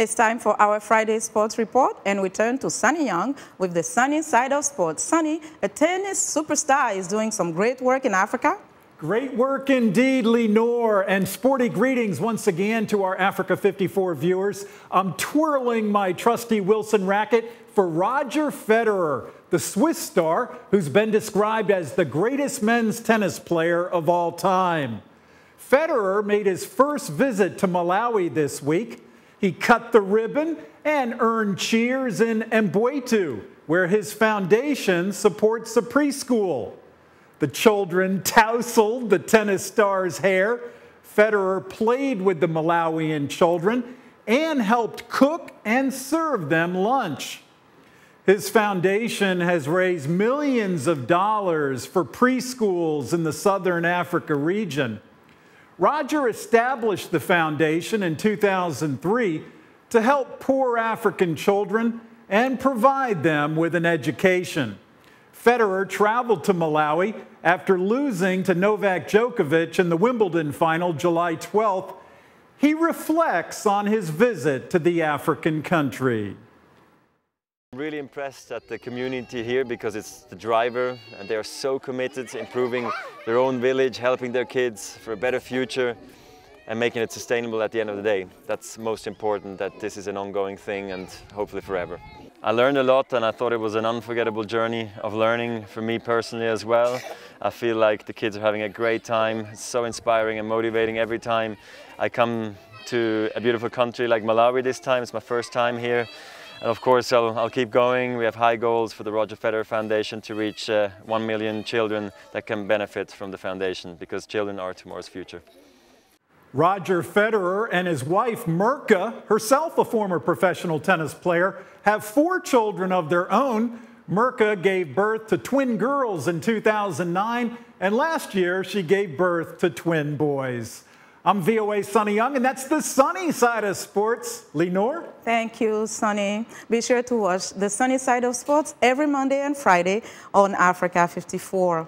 It's time for our Friday Sports Report, and we turn to Sonny Young with the sunny side of sports. Sonny, a tennis superstar, is doing some great work in Africa. Great work indeed, Lenore, and sporty greetings once again to our Africa 54 viewers. I'm twirling my trusty Wilson racket for Roger Federer, the Swiss star who's been described as the greatest men's tennis player of all time. Federer made his first visit to Malawi this week. He cut the ribbon and earned cheers in M'bwetu, where his foundation supports a preschool. The children tousled the tennis star's hair. Federer played with the Malawian children and helped cook and serve them lunch. His foundation has raised millions of dollars for preschools in the Southern Africa region. Roger established the foundation in 2003 to help poor African children and provide them with an education. Federer traveled to Malawi after losing to Novak Djokovic in the Wimbledon final July 12th. He reflects on his visit to the African country. I'm really impressed at the community here because it's the driver and they are so committed to improving their own village, helping their kids for a better future and making it sustainable at the end of the day. That's most important that this is an ongoing thing and hopefully forever. I learned a lot and I thought it was an unforgettable journey of learning for me personally as well. I feel like the kids are having a great time. It's so inspiring and motivating every time I come to a beautiful country like Malawi this time. It's my first time here. And of course, I'll, I'll, keep going. We have high goals for the Roger Federer Foundation to reach uh, 1 million children that can benefit from the foundation because children are tomorrow's future. Roger Federer and his wife, Mirka, herself a former professional tennis player, have four children of their own. Mirka gave birth to twin girls in 2009, and last year she gave birth to twin boys. I'm VOA Sonny Young, and that's the sunny side of sports. Lenore? Thank you, Sonny. Be sure to watch the sunny side of sports every Monday and Friday on Africa 54.